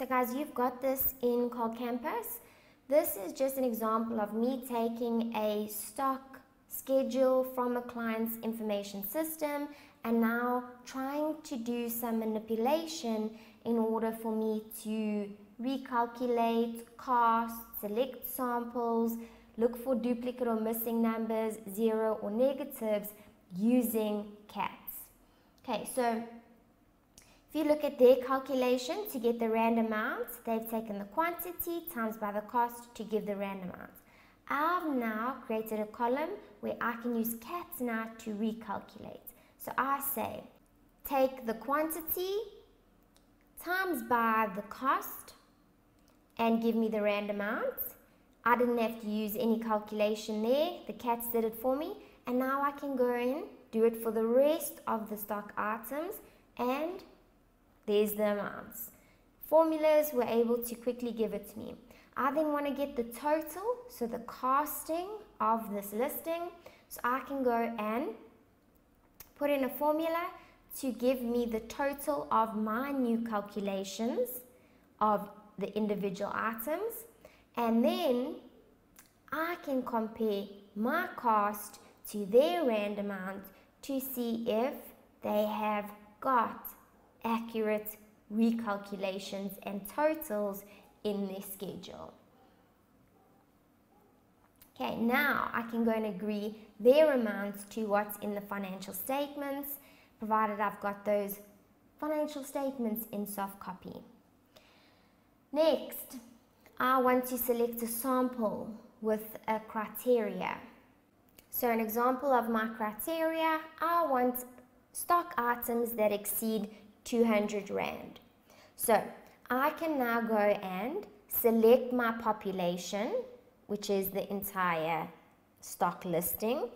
So guys, you've got this in CA Campus. This is just an example of me taking a stock schedule from a client's information system and now trying to do some manipulation in order for me to recalculate costs, select samples, look for duplicate or missing numbers, zero or negatives using CAATs. Okay, so if you look at their calculation to get the rand amount, they've taken the quantity times by the cost to give the rand amount. I've now created a column where I can use CAATs now to recalculate. So I say, take the quantity times by the cost and give me the rand amount. I didn't have to use any calculation there. The CAATs did it for me. And now I can go in, do it for the rest of the stock items and there's the amounts. Formulas were able to quickly give it to me. I then want to get the total, so the costing of this listing. So I can go and put in a formula to give me the total of my new calculations of the individual items. And then I can compare my cost to their rand amount to see if they have got accurate recalculations and totals in their schedule. Okay, now I can go and agree their amounts to what's in the financial statements, provided I've got those financial statements in soft copy. Next, I want to select a sample with a criteria. So an example of my criteria, I want stock items that exceed 200 Rand. So I can now go and select my population, which is the entire stock listing.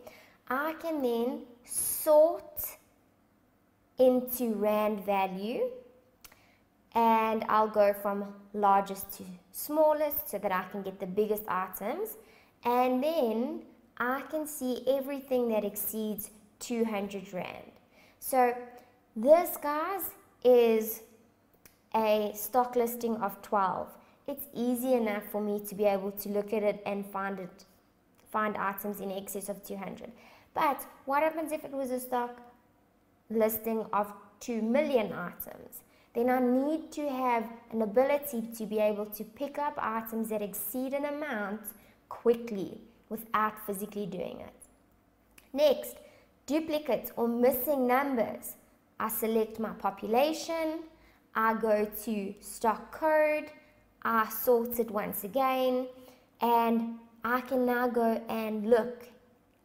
I can then sort into Rand value and I'll go from largest to smallest so that I can get the biggest items and then I can see everything that exceeds 200 Rand. So this, guys, is a stock listing of 12. It's easy enough for me to be able to look at it and find it, find items in excess of 200. But what happens if it was a stock listing of 2 million items? Then I need to have an ability to be able to pick up items that exceed an amount quickly without physically doing it. Next, duplicates or missing numbers. I select my population, I go to stock code, I sort it once again, and I can now go and look,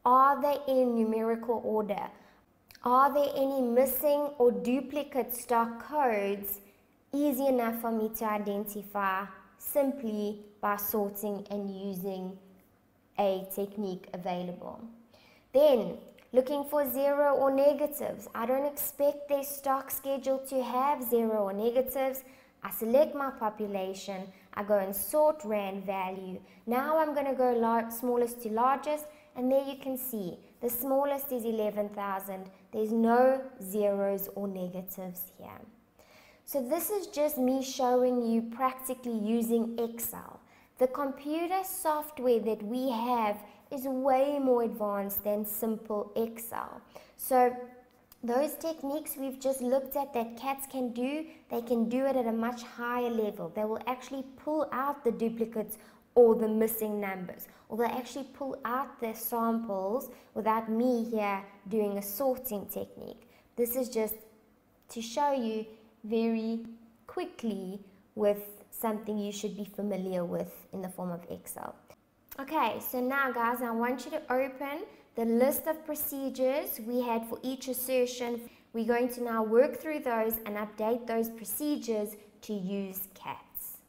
are they in numerical order? Are there any missing or duplicate stock codes? Easy enough for me to identify simply by sorting and using a technique available. Then looking for zero or negatives. I don't expect their stock schedule to have zero or negatives. I select my population, I go and sort rand value. Now I'm going to go smallest to largest and there you can see the smallest is 11,000. There's no zeros or negatives here. So this is just me showing you practically using Excel. The computer software that we have is way more advanced than simple Excel. So those techniques we've just looked at that CAATs can do, they can do it at a much higher level. They will actually pull out the duplicates or the missing numbers, or they actually pull out the samples without me here doing a sorting technique. This is just to show you very quickly with something you should be familiar with in the form of Excel. Okay, so now guys, I want you to open the list of procedures we had for each assertion. We're going to now work through those and update those procedures to use CAATs.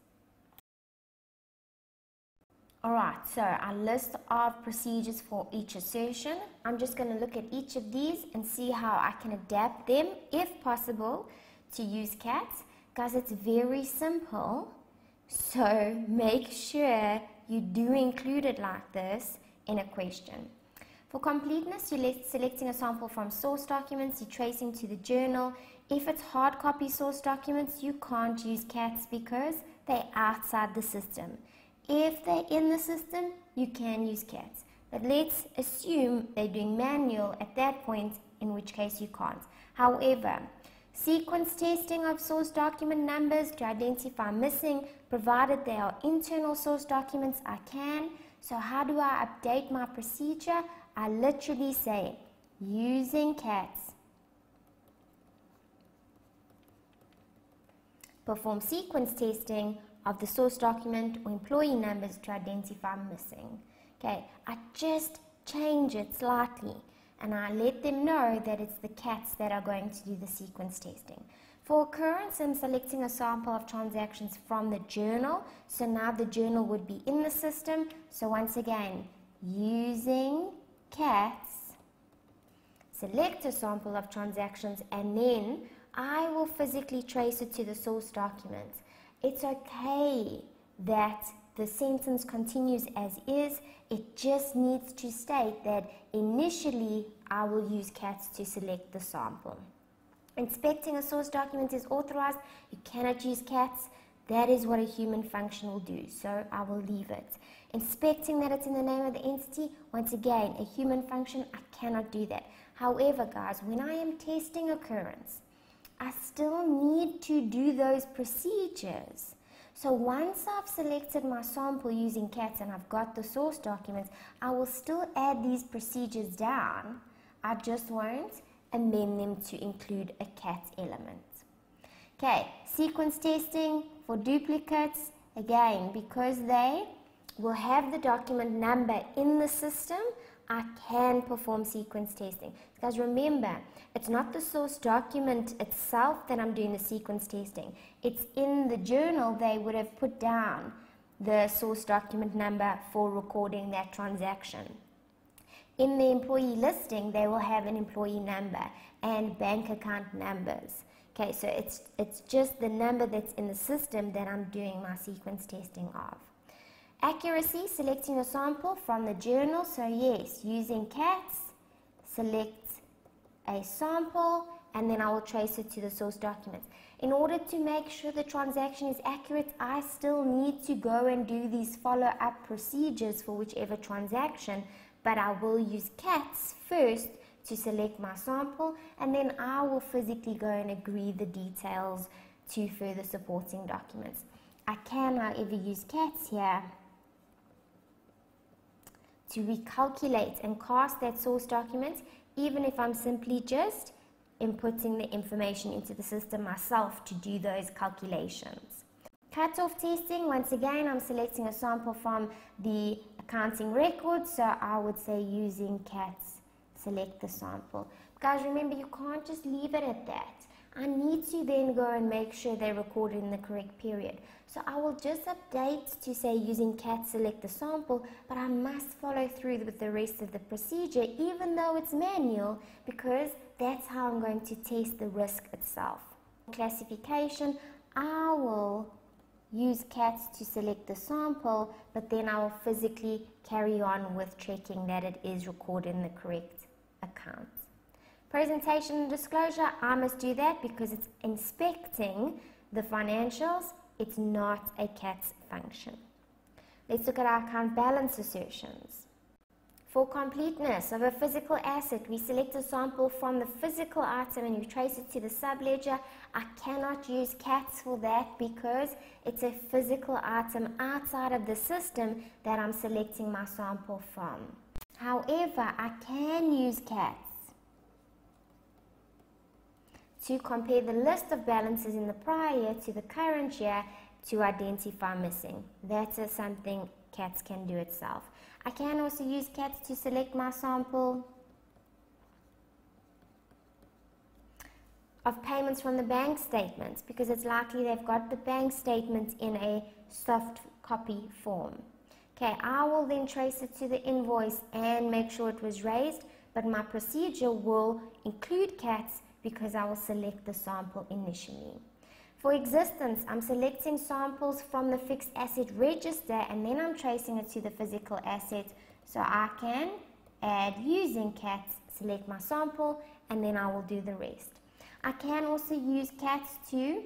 Alright, so our list of procedures for each assertion. I'm just going to look at each of these and see how I can adapt them, if possible, to use CAATs. Guys, it's very simple, so make sure you do include it like this in a question. For completeness, you're selecting a sample from source documents, you're tracing to the journal. If it's hard copy source documents, you can't use CAATs because they're outside the system. If they're in the system, you can use CAATs. But let's assume they're doing manual at that point, in which case you can't. However, sequence testing of source document numbers to identify missing, provided they are internal source documents, I can. So how do I update my procedure? I literally say using CAATs perform sequence testing of the source document or employee numbers to identify missing. Okay, I just change it slightly and I let them know that it's the CAATs that are going to do the sequence testing. For occurrence, I'm selecting a sample of transactions from the journal. So now the journal would be in the system. So once again, using CAATs, select a sample of transactions, and then I will physically trace it to the source document. It's okay that the sentence continues as is. It just needs to state that initially I will use CAATs to select the sample. Inspecting a source document is authorized. You cannot use CAATs. That is what a human function will do, so I will leave it. Inspecting that it's in the name of the entity, once again, a human function, I cannot do that. However, guys, when I am testing occurrence, I still need to do those procedures. So once I've selected my sample using CAATs and I've got the source documents, I will still add these procedures down. I just won't amend them to include a CAAT element. Okay, sequence testing for duplicates, again, because they will have the document number in the system, I can perform sequence testing. Guys, remember, it's not the source document itself that I'm doing the sequence testing. It's in the journal they would have put down the source document number for recording that transaction. In the employee listing, they will have an employee number and bank account numbers. Okay, so it's, it's just the number that's in the system that I'm doing my sequence testing of. Accuracy, selecting a sample from the journal. So yes, using CAATs, select a sample, and then I will trace it to the source documents. In order to make sure the transaction is accurate, I still need to go and do these follow-up procedures for whichever transaction, but I will use CAATs first to select my sample, and then I will physically go and agree the details to further supporting documents. I can, however, use CAATs here to recalculate and cast that source document, even if I'm simply just inputting the information into the system myself to do those calculations. Cut-off testing, once again, I'm selecting a sample from the accounting record, so I would say using CAATs, select the sample. Guys, remember, you can't just leave it at that. I need to then go and make sure they're recorded in the correct period. So I will just update to say using CAAT select the sample, but I must follow through with the rest of the procedure even though it's manual because that's how I'm going to test the risk itself. Classification, I will use CAATs to select the sample, but then I will physically carry on with checking that it is recorded in the correct account. Presentation and disclosure, I must do that because it's inspecting the financials it's not a CAATs function. Let's look at our account balance assertions. For completeness of a physical asset, we select a sample from the physical item and we trace it to the subledger. I cannot use CAATs for that because it's a physical item outside of the system that I'm selecting my sample from. However, I can use CAATs to compare the list of balances in the prior year to the current year to identify missing. That is something CAATs can do itself. I can also use CAATs to select my sample of payments from the bank statements because it's likely they've got the bank statements in a soft copy form. Okay, I will then trace it to the invoice and make sure it was raised, but my procedure will include CAATs because I will select the sample initially. For existence, I'm selecting samples from the fixed asset register and then I'm tracing it to the physical asset so I can add using CAATs, select my sample, and then I will do the rest. I can also use CAATs to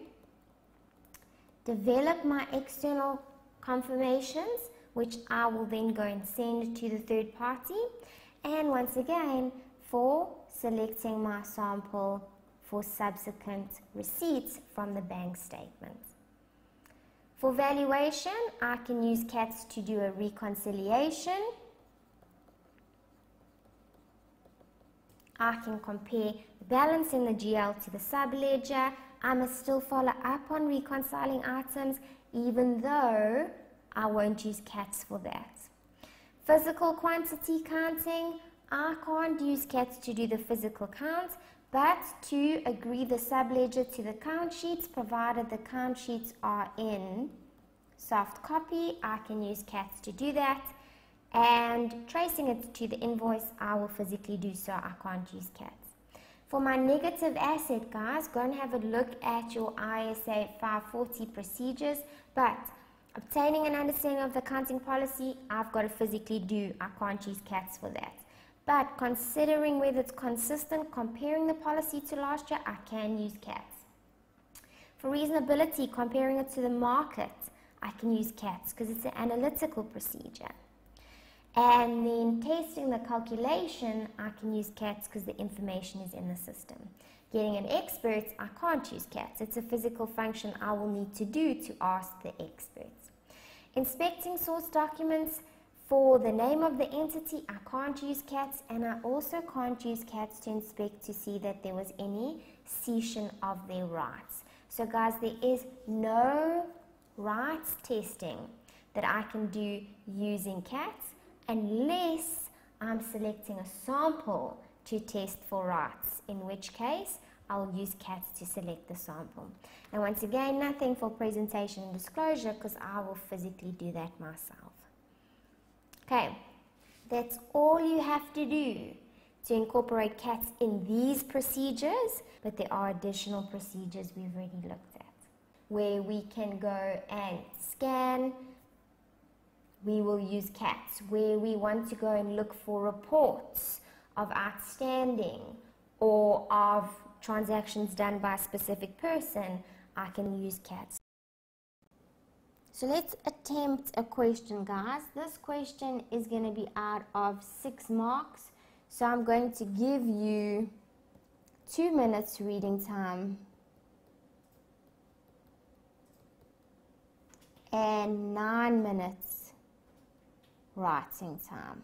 develop my external confirmations, which I will then go and send to the third party. And once again, for selecting my sample for subsequent receipts from the bank statement. For valuation, I can use CAATs to do a reconciliation. I can compare the balance in the GL to the subledger. I must still follow up on reconciling items even though I won't use CAATs for that. Physical quantity counting, I can't use CAATs to do the physical count, but to agree the subledger to the count sheets, provided the count sheets are in soft copy, I can use CAATs to do that. And tracing it to the invoice, I will physically do so, I can't use CAATs. For my negative asset, guys, go and have a look at your ISA 540 procedures, but obtaining an understanding of the accounting policy, I've got to physically do, I can't use CAATs for that. But considering whether it's consistent, comparing the policy to last year, I can use CAATs. For reasonability, comparing it to the market, I can use CAATs because it's an analytical procedure. And then testing the calculation, I can use CAATs because the information is in the system. Getting an expert, I can't use CAATs. It's a physical function I will need to do to ask the experts. Inspecting source documents, for the name of the entity, I can't use CAATs and I also can't use CAATs to inspect to see that there was any cession of their rights. So guys, there is no rights testing that I can do using CAATs unless I'm selecting a sample to test for rights, in which case I'll use CAATs to select the sample. And once again, nothing for presentation and disclosure because I will physically do that myself. Okay, that's all you have to do to incorporate CAATs in these procedures, but there are additional procedures we've already looked at where we can go and scan. We will use CAATs where we want to go and look for reports of outstanding or of transactions done by a specific person. I can use CAATs. So let's attempt a question, guys. This question is going to be out of six marks. So I'm going to give you two minutes reading time and nine minutes writing time.